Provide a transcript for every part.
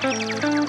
แ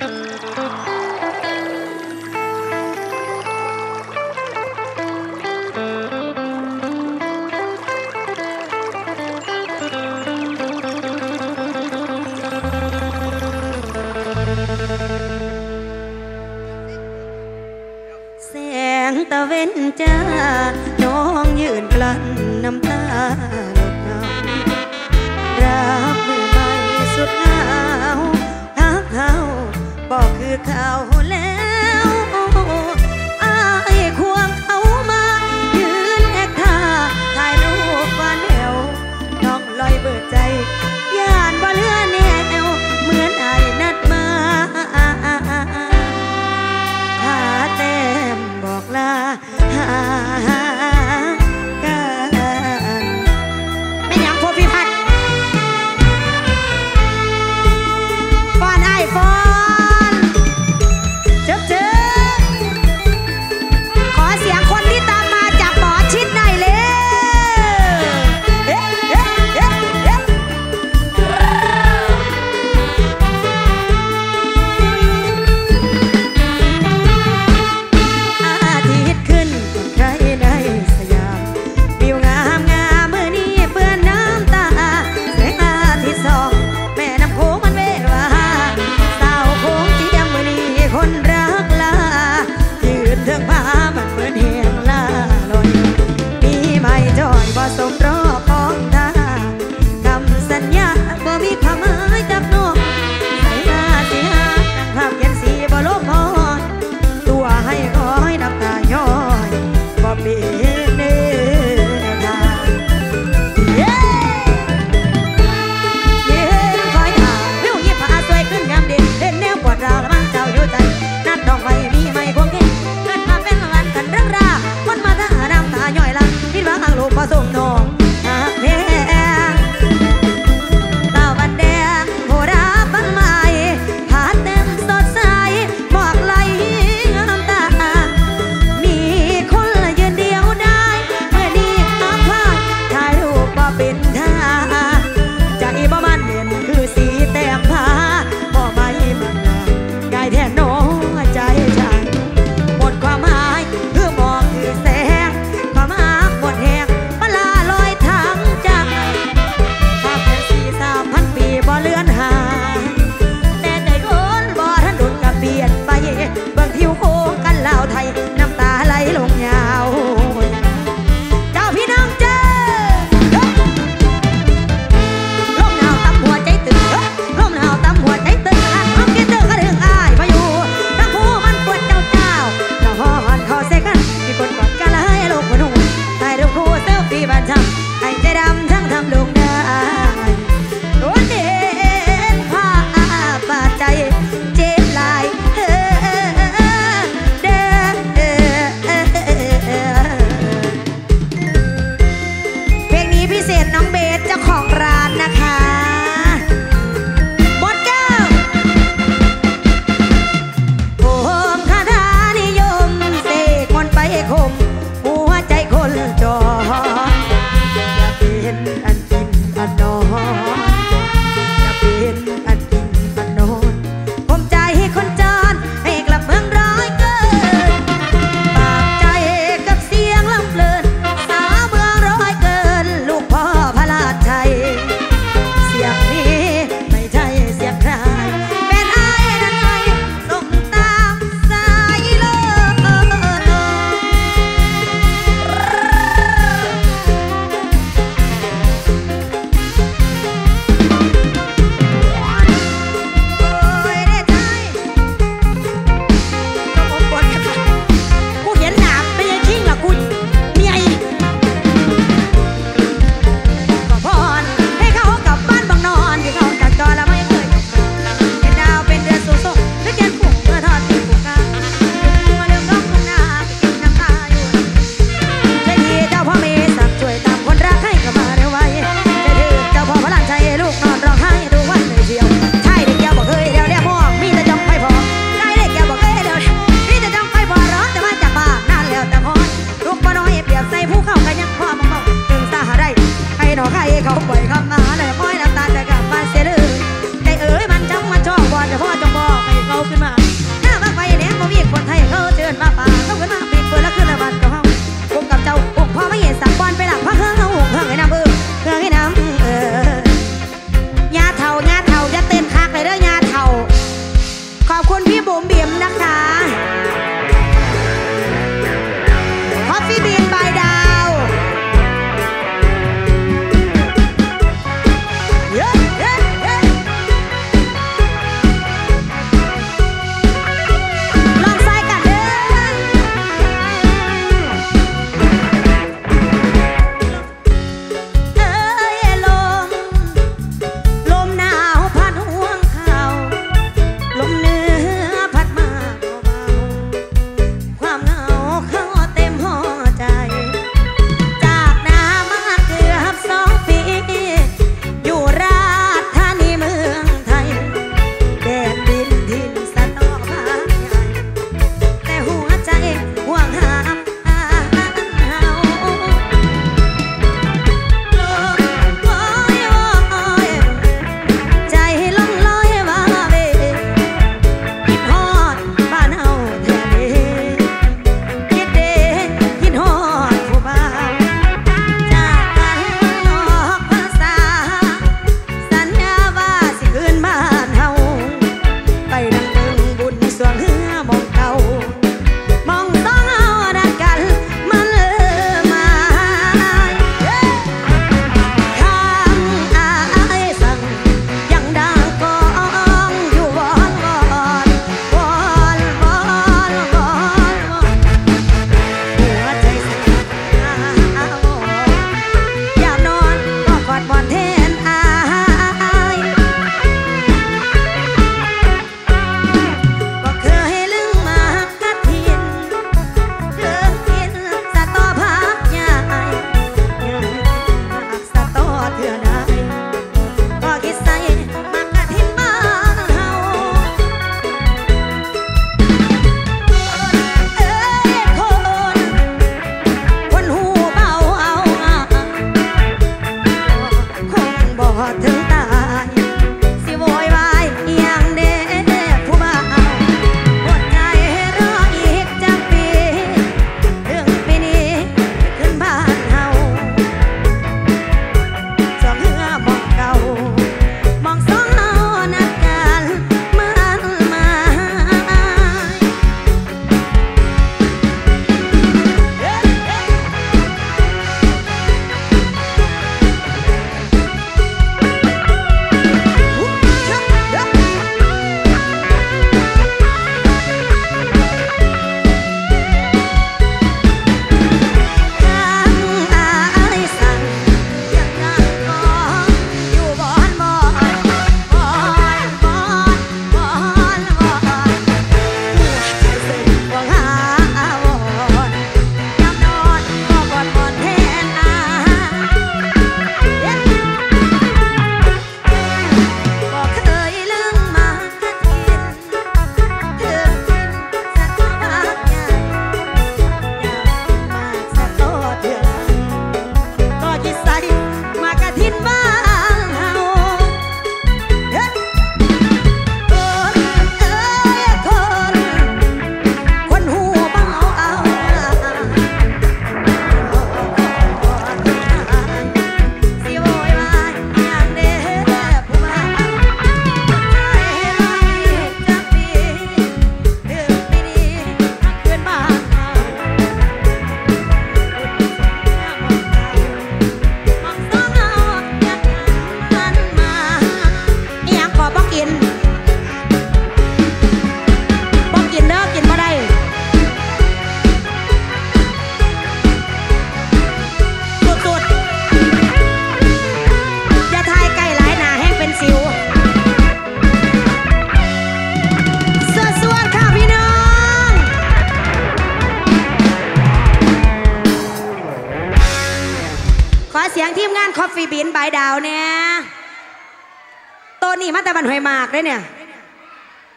นี้มาแต่บันหอยหมากเลยเนี่ย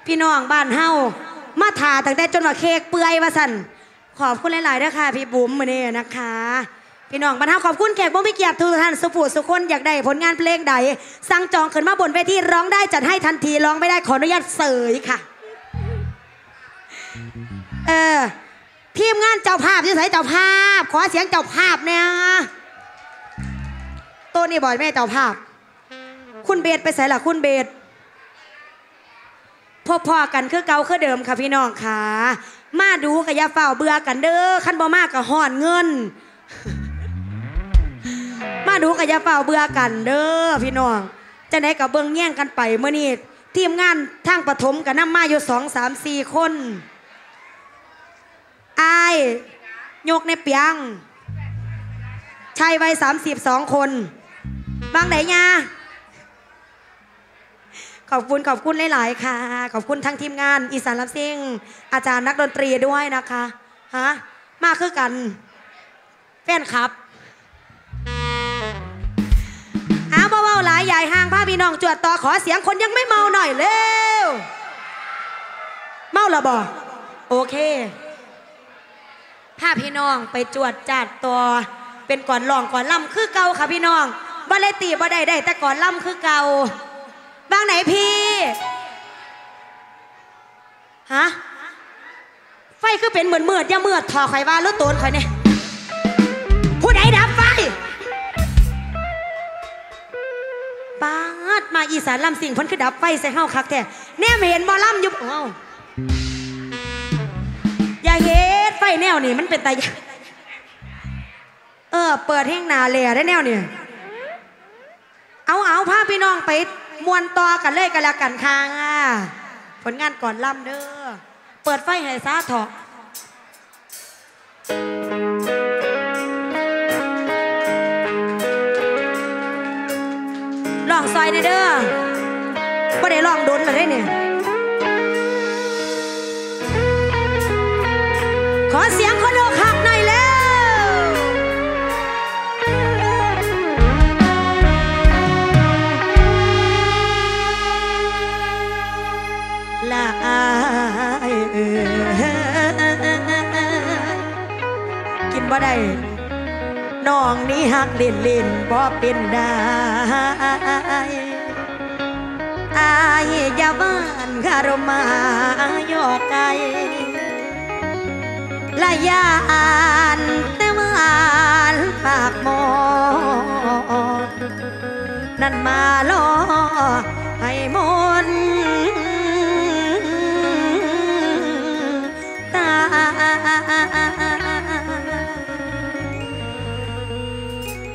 พี่น้องบ้านเฮามาถาตั้งแต่จนว่าเค้กเปื่อยว่าสันขอบคุณหลายๆด้วยค่ะพี่บุ๋มมือนี้นะคะ พี่น้องบ้านเฮาขอบคุณแขกผู้มีเกียรติทุกท่านสุภูสุคนอยากได้ผลงานเพลงใด สั่งจองขึ้นมาบนเวทีร้องได้จัดให้ทันทีร้องไม่ได้ขออนุญาตเสยค่ะ เออทีมงานเจ้าภาพที่ใส่เจ้าภาพ ขอเสียงเจ้าภาพเนี่ยตัวนี้บ่อยแม่เจ้าภาพ คุณเบสไปใส่ละคุณเบสพอๆกันคือเก่าคือเดิมค่ะพี่น้องค่ะ มาดูกับยาเฝ้าเบื่อกันเด้อขั้นบ่มากกับห่อนเงิน มาดูกับยาเฝ้าเบื่อกันเด้อพี่น้องจะไหนกับเบิ้งแย่งกันไปเมื่อนี้ทีมงานทางปฐมกับน้ำมาอยู่สองสามสี่คนอายยกในเปียงชายวัยสามสิบสองคนบางไหนยา ขอบคุณขอบคุณหลาย ๆ ค่ะ ขอบคุณทั้งทีมงาน อีสานรับซิ่ง อาจารย์นักดนตรีด้วยนะคะฮะมาคือกันแฟนครับอาเบาๆหลายใหญ่ห่างผ้าพี่น้องจวดต่อขอเสียงคนยังไม่เมาหน่อยเร็ว เมาและบอโอเคพาพี่น้องไปจวดจัดตัวเป็นก่อนลองก่อนล่ำคือเก่าค่ะพี่น้องบ่เลยตีบ่ได้ได้แต่ก่อนล่ำคือเก่า บางไหนพี่ฮะไฟคือเป็นเหมือนเมือดอย่าเมือดทอข่อยว่าแล้วโตนข่อยเนี่ยผู้ใดดับไฟปาดมาอีสานลำสิ่งพ้นคือดับไฟใส่เฮาคักแท้แน่ไม่เห็นบ่ล่ำยู่เอ้าอย่าเฮ็ดไฟแนวนี่มันเป็นตายเออ เปิดให้หนาเลียได้แนวนี่เอาเอาพาพี่น้องไป มวนต่อกันเลยกันแล้วกันค่ะผลงานก่อนล่ำเด้อเปิดไฟให้ซาถอลองซอยในเด้อบ่ได้ลองโดนเลยเนี่ยขอเสียง บ่ได้น้องนี้หักเล่นเล่นบ่เป็นได้อายอย่าบ้านคารมายอกไกละยานแต่วานปากมอนั่นมาล่อให้มนตา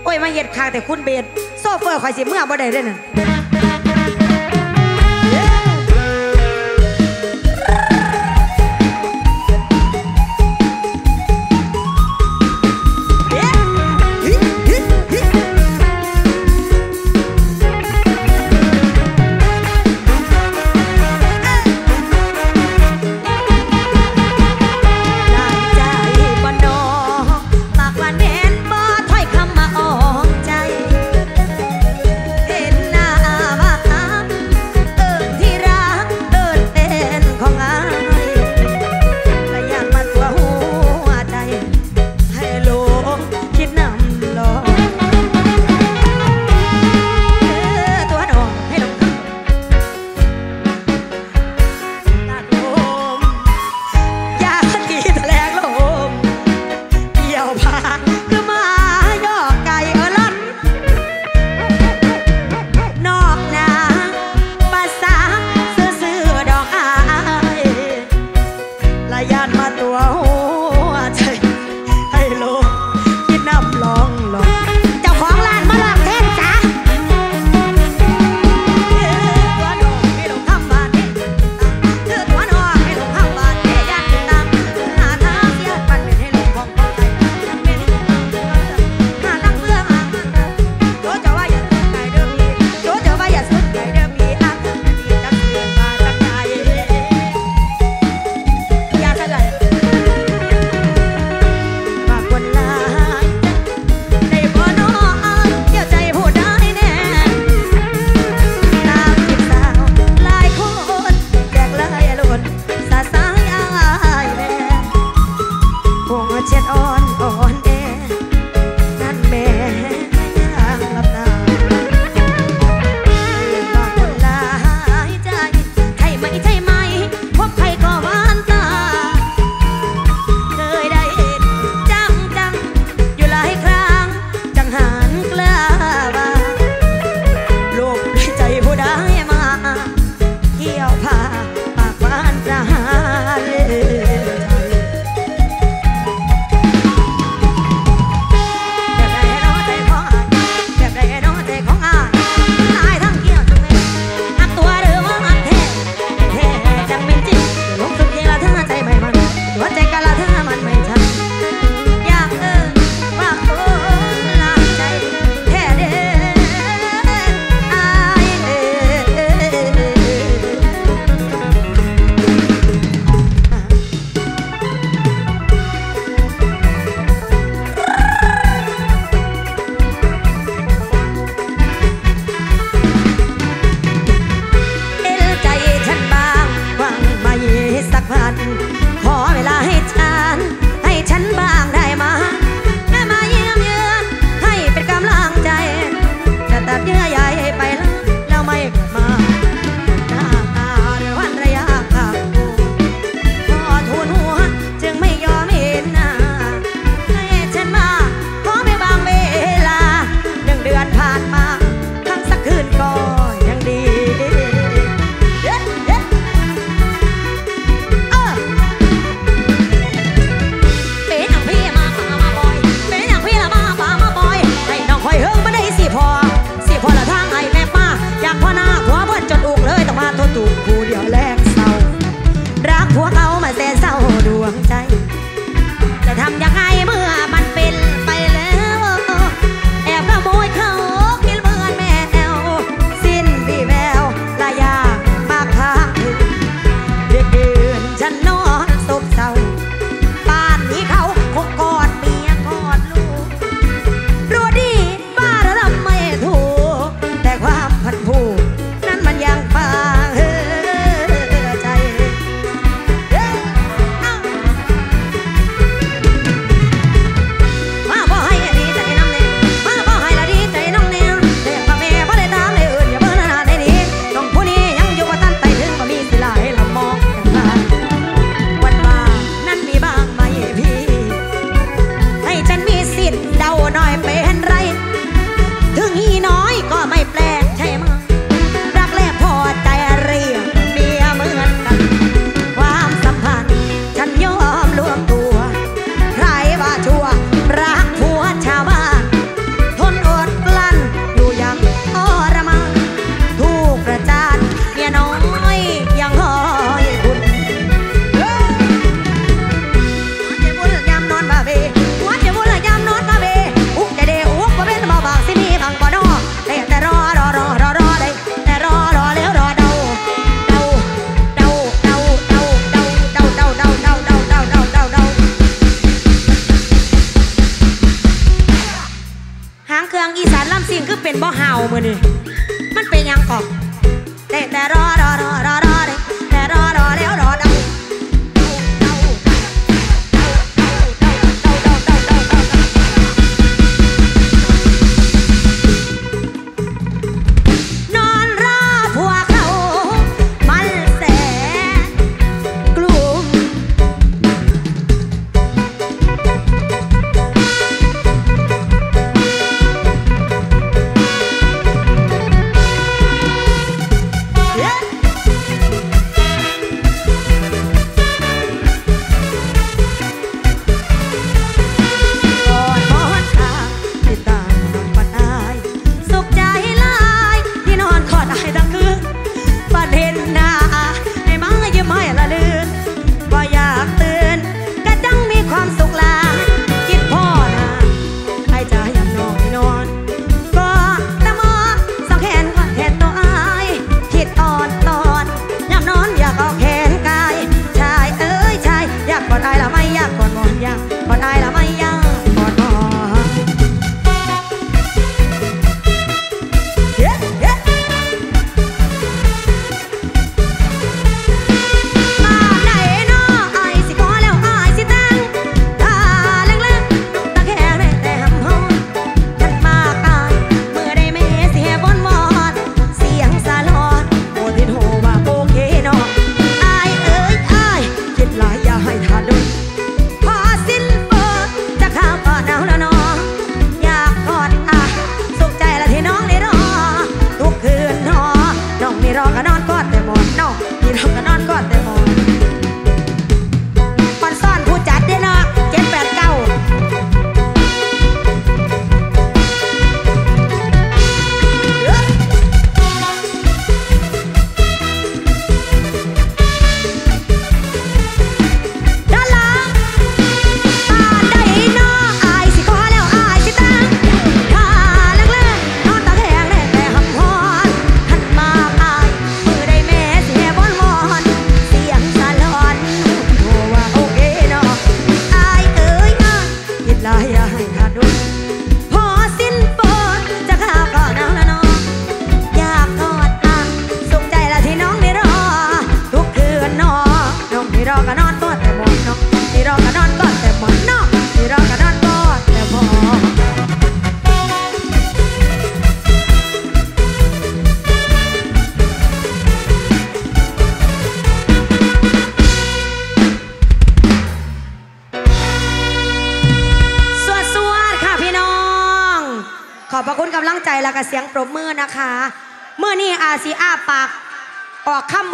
โอ้ยมาเหยียดคางแต่คุณเบนโซเฟอร์คอยสิเมื่อบ่ได้เด้อน่ะ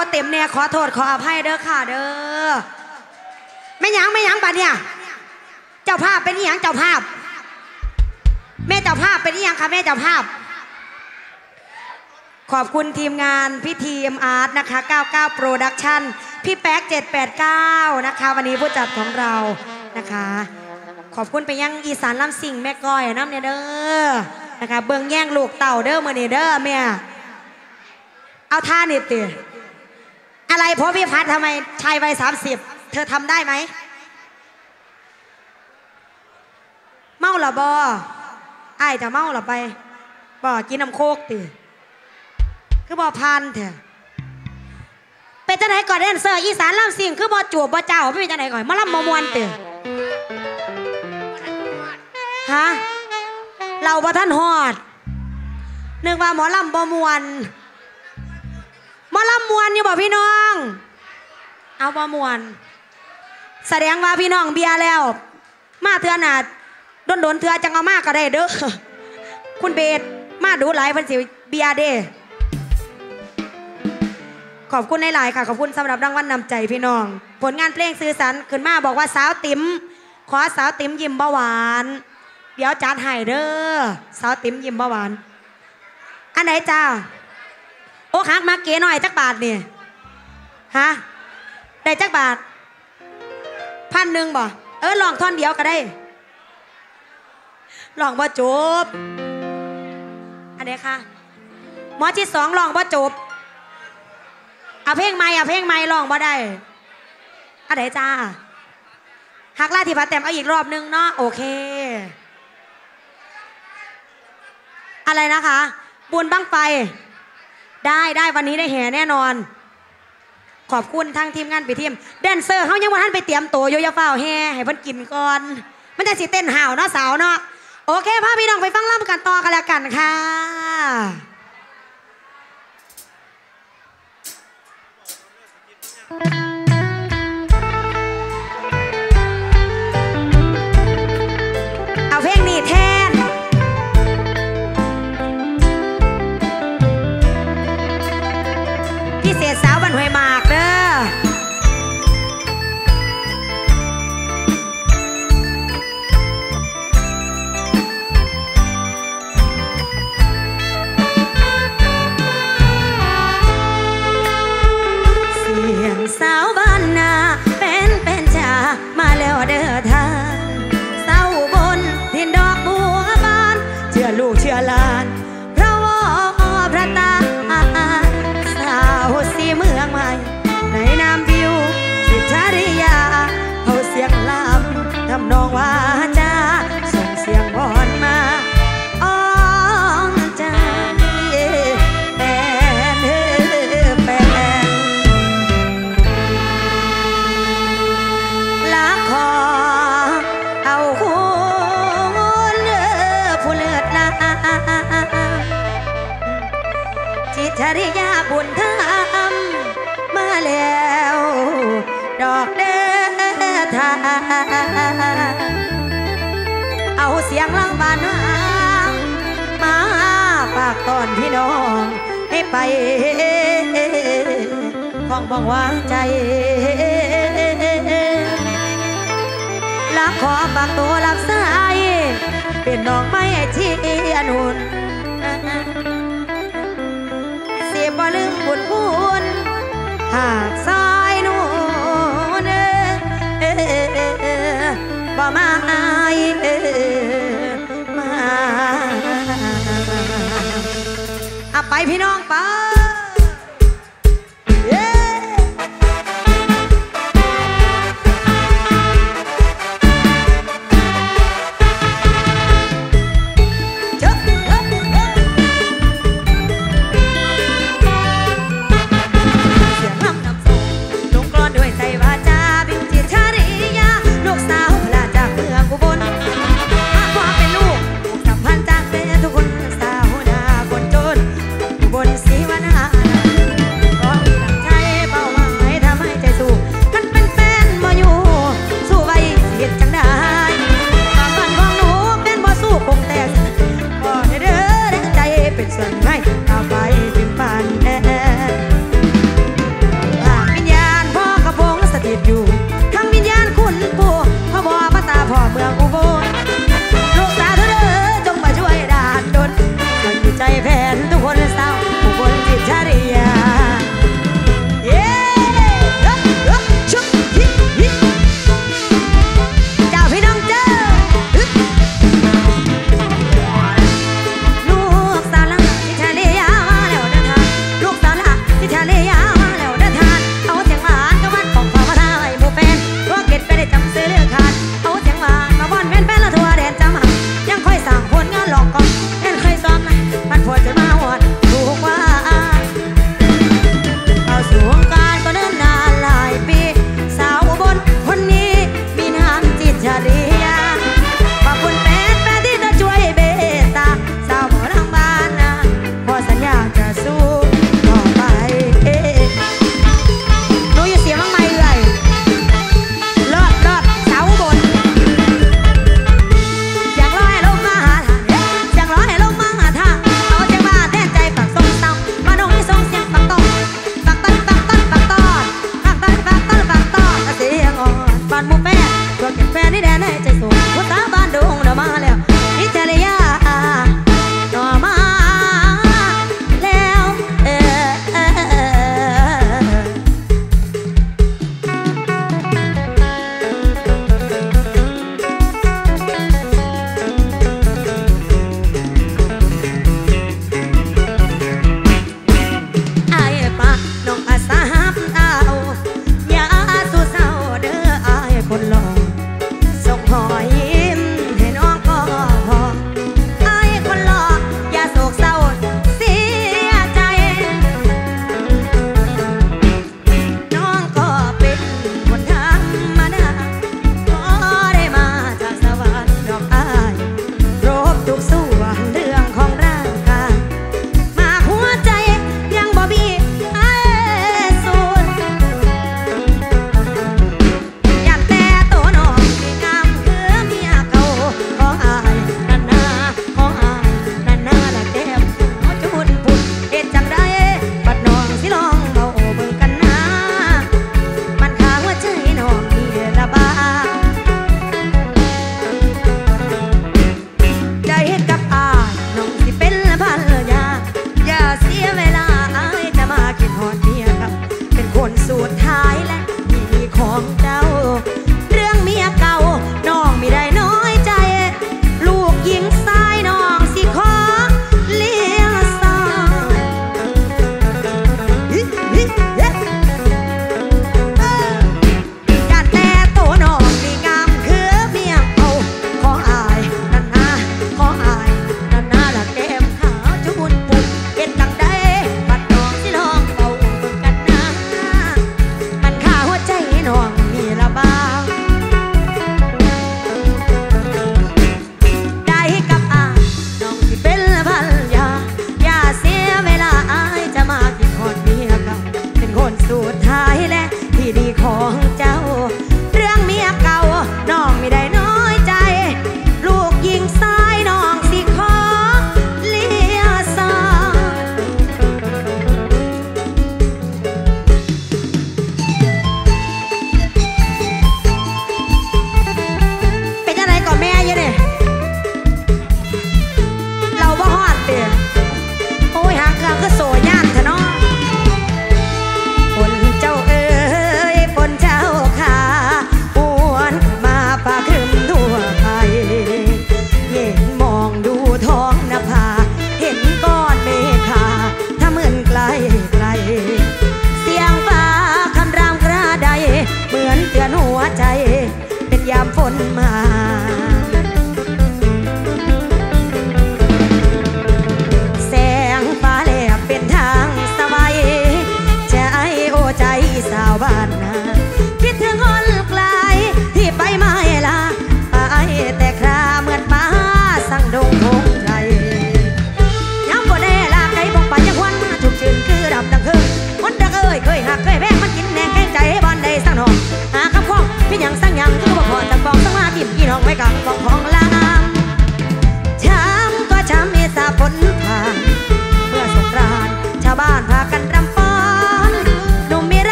บ่เต็มเนี่ยขอโทษขออภัยเด้อค่ะเด้อไม่ยังไม่ยังปะเนี่ยเจ้าภาพเป็นอีหยังเจ้าภาพ แม่เจ้าภาพเป็นอีหยังคะแม่เจ้าภาพ ขอบคุณทีมงานพี่ทีมอาร์ตนะคะ 99 Production พี่แป๊ก 789 นะคะ วันนี้ผู้จัดของเรานะคะ ขอบคุณไปยังอีสานลำสิงแม่ก้อยน้ำเนี่ยเด้อนะคะ เบิงแย่งลูกเต่าเด้อมือนี่เด้อแม่เอาท่านี่ติ อะไรเพราะพี่พัดทำไมชายวัยสามสิบเธอทำได้ไหม เมาหรอบอไอ้จะเมาหรอไปบ่กินน้ำโคกติคือบ่พันเถอะเป็นจังไหนก่อนแดนเซอร์อีสานลำสิงคือบ่จูบบ่เจ้าเป็นจังไหนก่อนมาลำมมวนเตะฮะเราบ่ท่านฮอดนึกว่าหมอลำบ่มวน มอลำมวนอยู่บ่พี่น้อง เอาบ่มวน แสดงว่าพี่น้องเบียร์แล้ว มาเถื่อหนาดนโดนเถื่อจังเอามากก็ได้เด้อคุณเบสมาดูหลายเพันสิเบียร์เด้ขอบคุณหลายๆค่ะ ขอบคุณสำหรับรางวัลนนำใจพี่น้อง ผลงานเพลงสื่อสารขึ้นมาบอกว่าสาวติ๋มขอสาวติ๋มยิ้มเบาหวาน เดี๋ยวจัดให้เด้อสาวติ๋มยิ้มเบาหวาน อันไหนจ้า โอ้คักมาเก๋หน่อยจักบาทนี่ฮะได้จักบาทพันหนึ่งบ่เออลองท่อนเดียวก็ได้ลองบ่จบอันไหนคะหมอที่สองลองบ่จบเอาเพลงใหม่เอาเพลงใหม่ลองบ่ได้อะไรจ้าหักล่าที่พัดแต้มเอาอีกรอบนึงเนาะโอเค อะไรนะคะบุญบ้างไฟ ได้ได้วันนี้ได้แห่แน่นอน ขอบคุณทั้งทีมงานไปทีมแดนเซอร์เขายังว่าท่านไปเตรียมตัวโยยาเฝ้าแห่ให้เพิ่นกินก่อนมันจะสิเต้นห่าวเนาะสาวเนาะโอเคพาพี่น้องไปฟังล่ำกันต่อกันแล้วกันค่ะเอ จริยาบุญธรรมมาแล้ว ดอกเด้อทาเอาเสียงลังบานมาฝากตอนพี่น้องให้ไปของบองวางใจลักขอฝากตัวรับสายเป็นน้องไม่ที่อนุน หากสายนู่นเอ่อบ่มาอายเอมาเอาไปพี่น้องไป